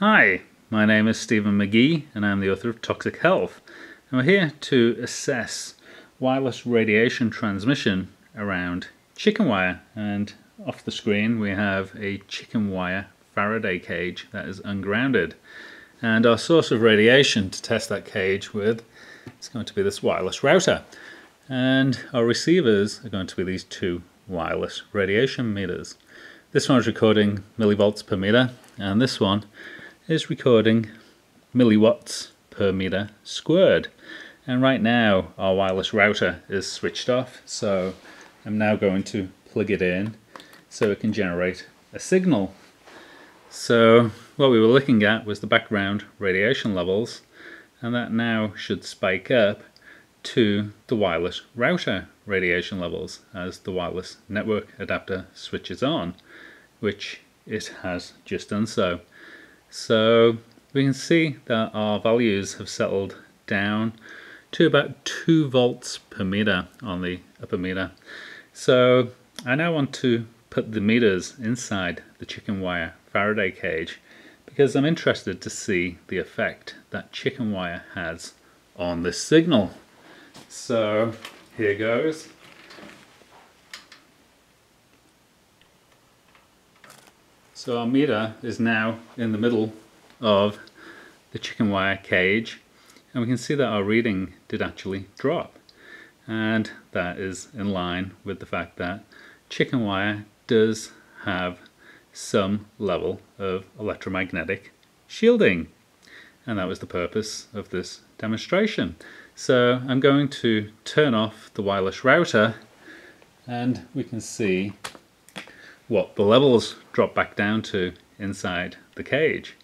Hi, my name is Stephen McGee and I'm the author of Toxic Health. And we're here to assess wireless radiation transmission around chicken wire. And off the screen we have a chicken wire Faraday cage that is ungrounded. And our source of radiation to test that cage with is going to be this wireless router. And our receivers are going to be these two wireless radiation meters. This one is recording millivolts per meter and this one is recording milliwatts per meter squared. And right now our wireless router is switched off, so I'm now going to plug it in so it can generate a signal. So what we were looking at was the background radiation levels, and that now should spike up to the wireless router radiation levels as the wireless network adapter switches on, which it has just done so. So we can see that our values have settled down to about 2 volts per meter on the upper meter. So I now want to put the meters inside the chicken wire Faraday cage because I'm interested to see the effect that chicken wire has on this signal. So here goes. So our meter is now in the middle of the chicken wire cage and we can see that our reading did actually drop and that is in line with the fact that chicken wire does have some level of electromagnetic shielding and that was the purpose of this demonstration. So I'm going to turn off the wireless router and we can see what the levels drop back down to inside the cage.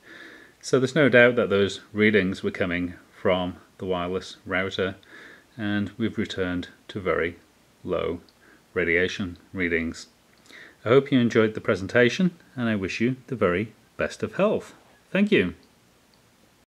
So there's no doubt that those readings were coming from the wireless router and we've returned to very low radiation readings. I hope you enjoyed the presentation and I wish you the very best of health. Thank you.